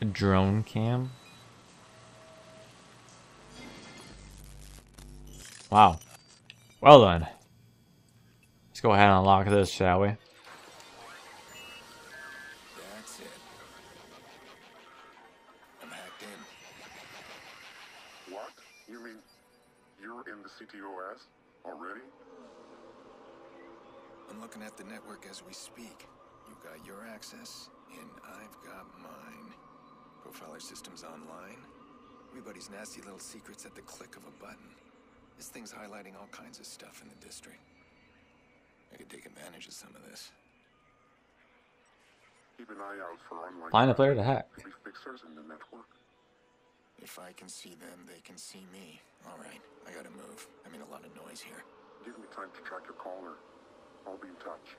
A drone cam? Wow. Well done. Let's go ahead and unlock this, shall we? That's it. I'm hacked in. What? You mean you're in the CTOS already? I'm looking at the network as we speak. You got your access, and I've got mine. Profiler system's online. Everybody's nasty little secrets at the click of a button. This thing's highlighting all kinds of stuff in the district. I could take advantage of some of this. Keep an eye out for unlikely Find a player to hack. Maybe fixers in the network. If I can see them, they can see me. All right, I gotta move. I mean, a lot of noise here. Give me time to track your caller. I'll be in touch.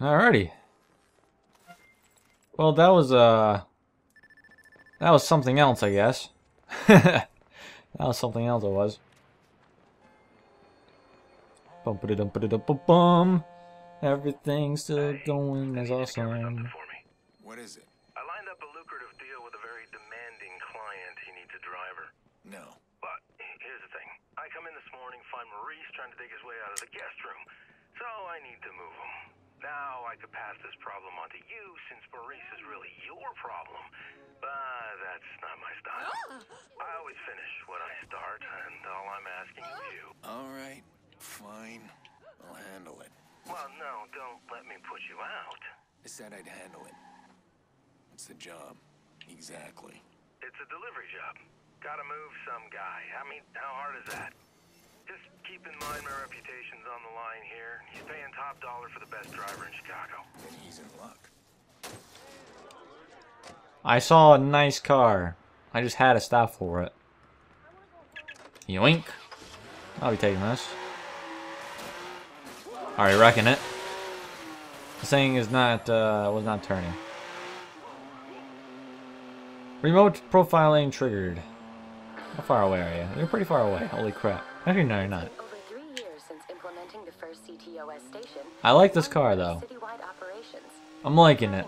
Alrighty. Well, that was, uh... That was something else, I guess. that was something else it was. Bum ba dum ba dum bum bum. Everything's still going as awesome. for me. What is it? I lined up a lucrative deal with a very demanding client. He needs a driver. No. But here's the thing. I come in this morning, find Maurice trying to dig his way out of the guest room. So I need to move him. Now I could pass this problem on to you since Maurice is really your problem. But that's not my style. I always finish what I start, and all I'm asking of you. All right, fine. I'll handle it. Well, no, don't let me put you out. I said I'd handle it. What's the job? Exactly. It's a delivery job. Gotta move some guy. I mean, how hard is that? Just keep in mind my reputation's on the line here. He's paying top dollar for the best driver in Chicago. Then he's in luck. I saw a nice car. I just had to stop for it. Yoink. I'll be taking this. Alright, wrecking it. This thing is not, uh, was not turning. Remote profiling triggered. How far away are you? You're pretty far away. Holy crap. Actually, no, you're not. Over three years since implementing the first CTOS station, I like this car, though. I'm liking it.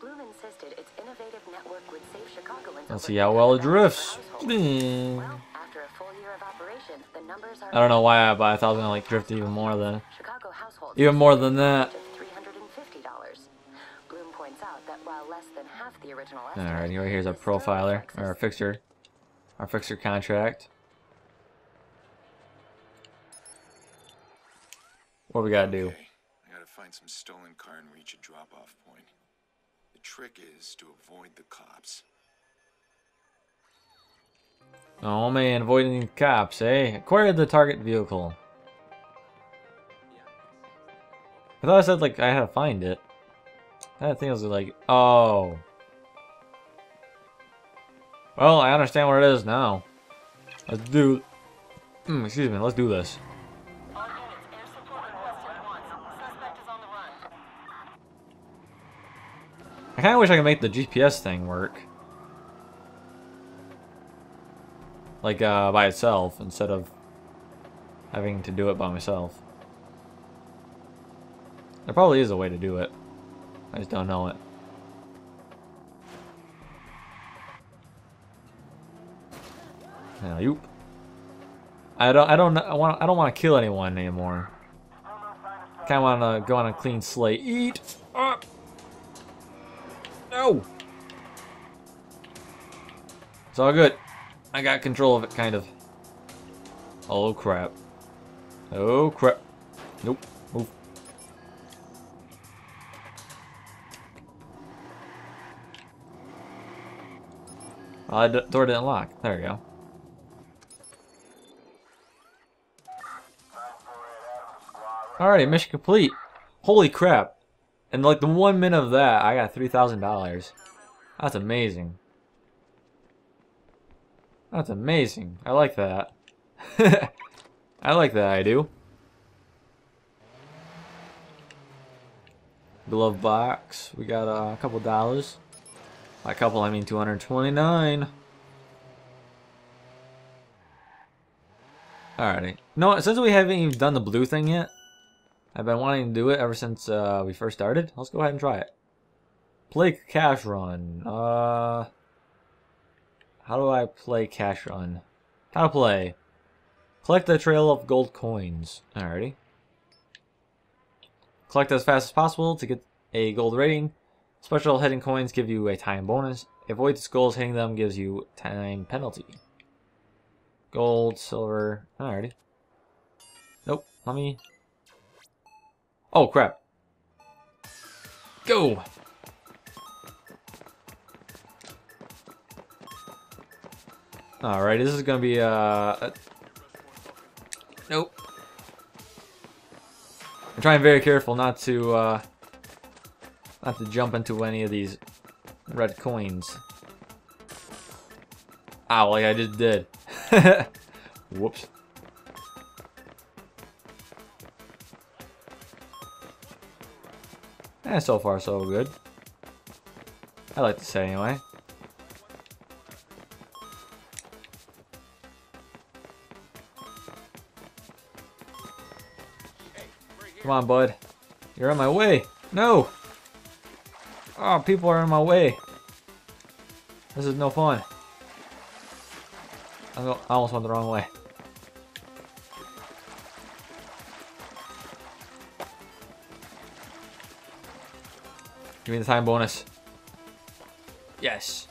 Blume insisted its innovative network would save Chicagoans Let's see how well it drifts. per household. Well, after a full year of operation, the numbers are I don't know why, but I thought I was gonna like drift even more than, even more than that. All right, $350. Blume points out that while less than half the original All estimate, right, here, here's our profiler or our fixer, our fixer contract. What we gotta do? Okay, I gotta find some stolen car and reach a drop-off point. The trick is to avoid the cops. Oh man, avoiding the cops, eh? Acquire the target vehicle. I thought I said like I had to find it. I think it was like, oh. Well, I understand what it is now. Let's do. Mm, excuse me. Let's do this. I kind of wish I could make the GPS thing work. Like, uh, by itself, instead of having to do it by myself. There probably is a way to do it. I just don't know it. Yeah, yoop. I don't. I don't. I want. I don't want to kill anyone anymore. Kind of want to go on a clean slate. Eat. It's all good. I got control of it, kind of. Oh crap. Oh crap. Nope. Move. Oh, the door didn't lock. There we go. Alrighty, mission complete. Holy crap. And like the one minute of that, I got $3,000. That's amazing. That's amazing. I like that. I like that, I do. Glove box. We got uh, a couple dollars. By a couple, I mean 229. Alrighty. No, since we haven't even done the blue thing yet, I've been wanting to do it ever since uh, we first started. Let's go ahead and try it. Play cash run. Uh, how do I play cash run? How to play? Collect the trail of gold coins. Alrighty. Collect as fast as possible to get a gold rating. Special hitting coins give you a time bonus. Avoid the skulls hitting them gives you time penalty. Gold, silver. Alrighty. Nope. Let me. Oh crap. Go. Alright, this is gonna be uh. A... Nope. I'm trying very careful not to uh not to jump into any of these red coins. Ow, like I just did. Whoops. Eh, so far so good. I like to say anyway. Come on, bud. You're on my way. No! Oh, people are in my way. This is no fun. I I almost went the wrong way. Give me the time bonus. Yes.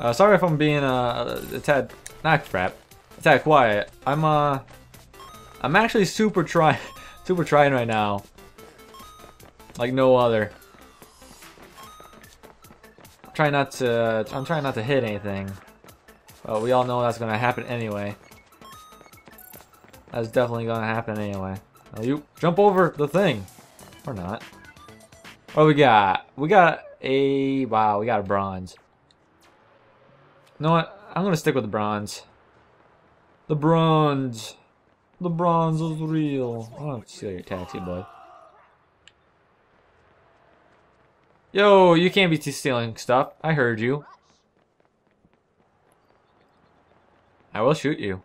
Uh, sorry if I'm being uh, a tad not crap, a tad quiet. I'm uh, I'm actually super trying, super trying right now, like no other. Try not to. I'm trying not to hit anything. But we all know that's gonna happen anyway. That's definitely gonna happen anyway. You jump over the thing, or not? What we got? We got a wow. We got a bronze. You know what? I'm gonna stick with the bronze. The bronze. The bronze is real. I don't steal your taxi, bud. Yo, you can't be stealing stuff. I heard you. I will shoot you.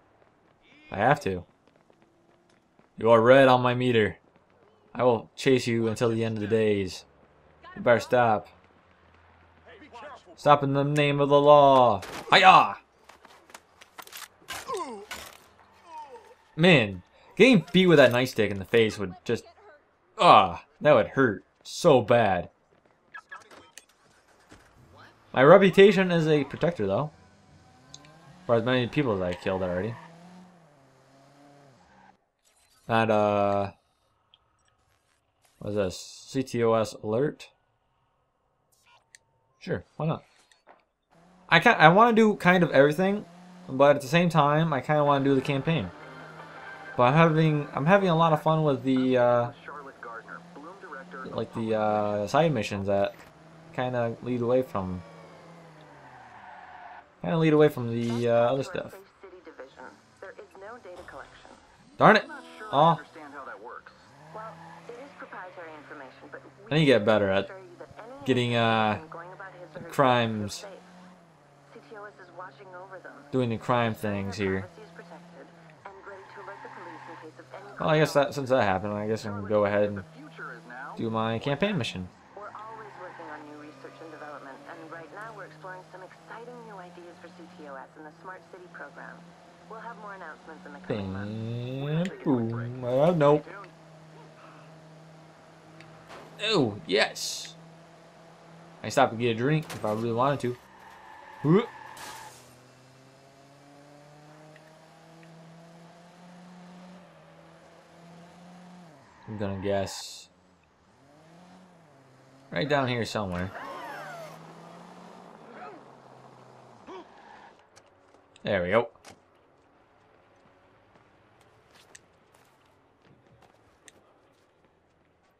I have to. You are red on my meter. I will chase you until the end of the days. You better stop. Stop in the name of the law. Hiya! Man, getting beat with that nightstick in the face would just... Ah, that would hurt so bad. My reputation as a protector, though. For as many people as I killed already. And, uh... What is this? CTOS alert? Sure, why not? I can I want to do kind of everything, but at the same time, I kind of want to do the campaign. But I'm having I'm having a lot of fun with the uh, like the uh, side missions that kind of lead away from kind of lead away from the uh, other stuff. City Division. There is no. Darn it! Oh, understand how. Well, it is proprietary information, but we I need to get better at assure you that any getting uh information going about his or her crimes. CTOS is watching over them. doing the crime things here. privacy is protected and ready to alert the police in case of any Well, I guess that since that happened, I guess I can go ahead and Future is now. do my campaign mission. We're always working on new research and development, and right now we're exploring some exciting new ideas for CTOS in the Smart City program. We'll have more announcements in the coming months. And boom. Uh, nope. Oh, yes. I stop and get a drink if I really wanted to. Whoop. I'm gonna guess right down here somewhere. There we go.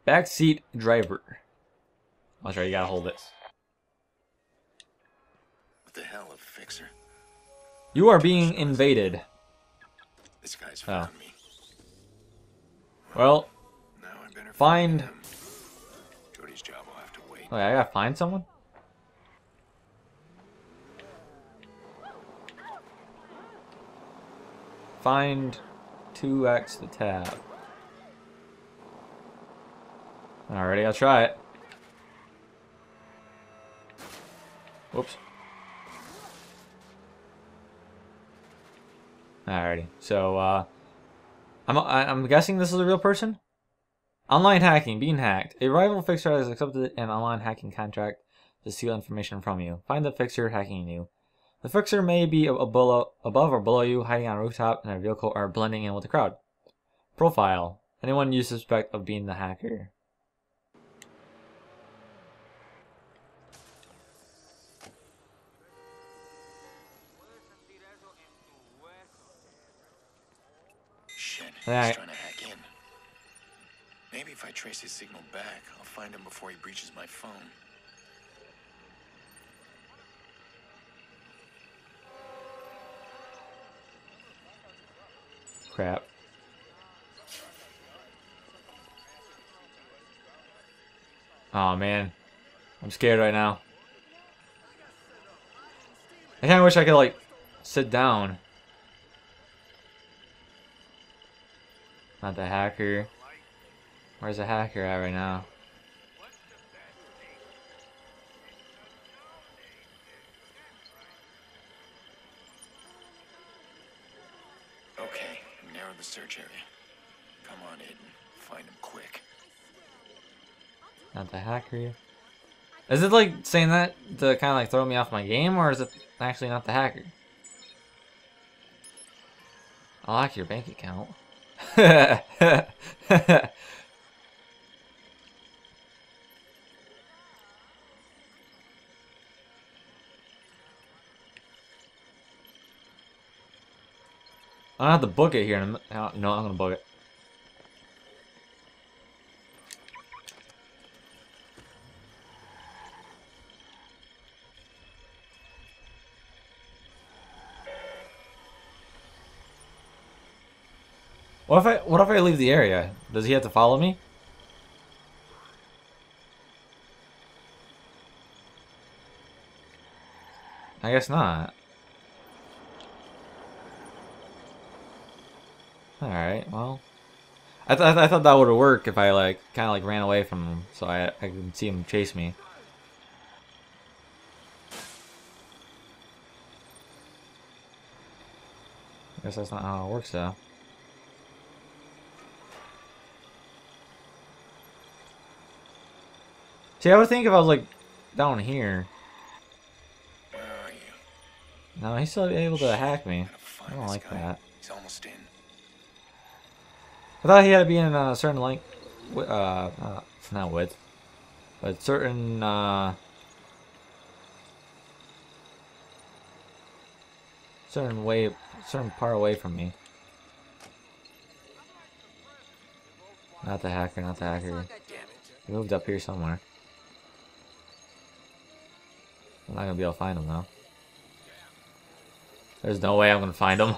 Backseat driver. That's right, you gotta hold it. What the hell, a fixer? You are being invaded. This guy's Oh. found me. Well, better Find. Jordi's job will have to wait. Oh, yeah, I gotta find someone? Find 2x the tab. Alrighty, I'll try it. Whoops. Alrighty, so, uh, I'm, I'm guessing this is a real person? Online hacking, being hacked. A rival fixer has accepted an online hacking contract to steal information from you. Find the fixer hacking you. The fixer may be below, above or below you, hiding on a rooftop in a vehicle, or blending in with the crowd. Profile. Anyone you suspect of being the hacker. Shit, he's trying to hack in. Maybe if I trace his signal back, I'll find him before he breaches my phone. Crap. Oh man. I'm scared right now. I kinda wish I could like sit down. Not the hacker. Where's the hacker at right now? Okay, the search area. Come on, Aiden. Find him quick. Not the hacker. Is it like saying that to kind of like throw me off my game, or is it actually not the hacker? I'll hack your bank account. I have to book it here. No, I'm gonna book it. What if I what if I leave the area? Does he have to follow me? I guess not. Alright, well. I, th I thought that would work if I, like, kind of, like, ran away from him, so I, I could see him chase me. I guess that's not how it works, though. See, I would think if I was, like, down here. Where are you? No, he's still able to hack me. I don't like that. He's almost in. I thought he had to be in a certain length, uh, uh, not width, but certain, uh, certain way, certain part away from me. Not the hacker, not the hacker. He moved up here somewhere. I'm not gonna be able to find him though. There's no way I'm gonna find him.